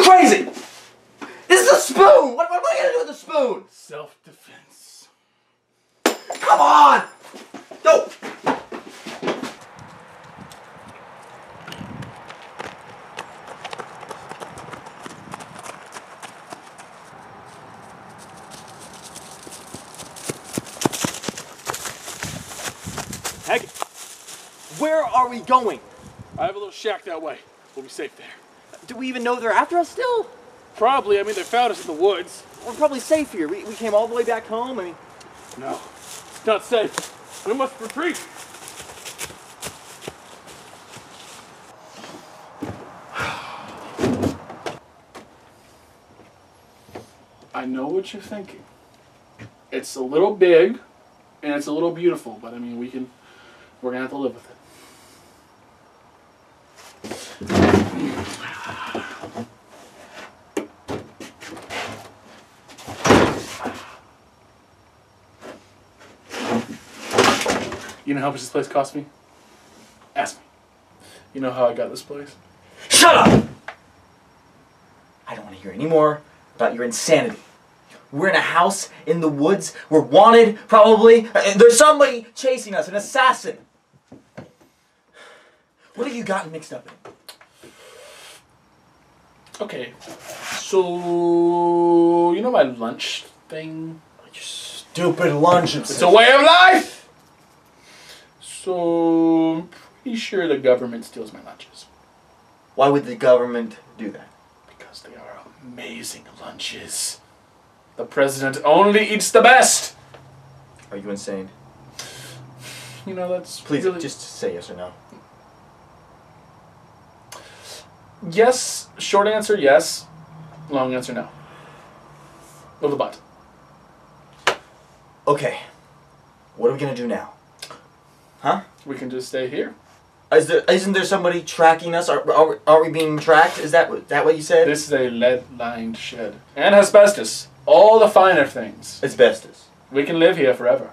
you crazy? This is a spoon! What, what am I gonna do with a spoon? Self-defense. Come on! Go! Heck, where are we going? I have a little shack that way. We'll be safe there. Do we even know they're after us still? Probably. I mean, they found us in the woods. We're probably safe here. We, we came all the way back home. I mean, No, it's not safe. We must retreat. I know what you're thinking. It's a little big, and it's a little beautiful, but I mean, we can. We're gonna have to live with it. You know how much this place cost me? Ask me. You know how I got this place? Shut up! I don't want to hear any more about your insanity. We're in a house in the woods. We're wanted, probably. Uh, There's somebody chasing us, an assassin. What have you gotten mixed up in? Okay. So you know my lunch thing? Stupid lunch. It's a way of life. So I'm pretty sure the government steals my lunches Why would the government do that? because they are amazing lunches. The president only eats the best. Are you insane? You know that's Please, really- just say yes or no. yes. Short answer yes. Long answer no. A but. Okay. What are we gonna do now? Huh? We can just stay here. Is there, isn't there somebody tracking us? Are, are, are we being tracked? Is that that what you said? This is a lead-lined shed and asbestos. All the finer things. Asbestos. We can live here forever.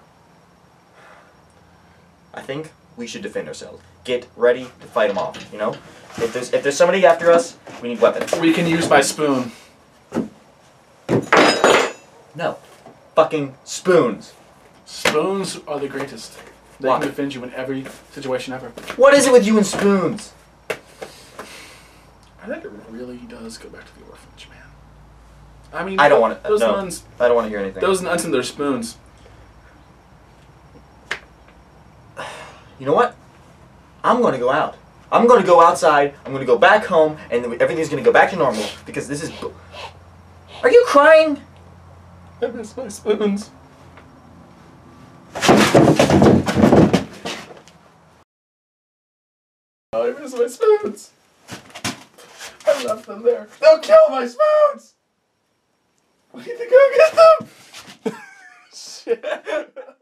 I think we should defend ourselves. Get ready to fight them off. You know, if there's if there's somebody after us, we need weapons. We can use my spoon. No, fucking spoons. Spoons are the greatest. They Why? can defend you in every situation ever. What is it with you and spoons? I think it really does go back to the orphanage, man. I mean, I don't want to. Those no, nuns, I don't want to hear anything. those nuns and their spoons. You know what? I'm gonna go out. I'm gonna go outside. I'm gonna go back home, and everything's gonna go back to normal because this is. Are you crying? I miss my spoons. My spoons. I left them there. They'll kill my spoons. We need to go get them. Shit.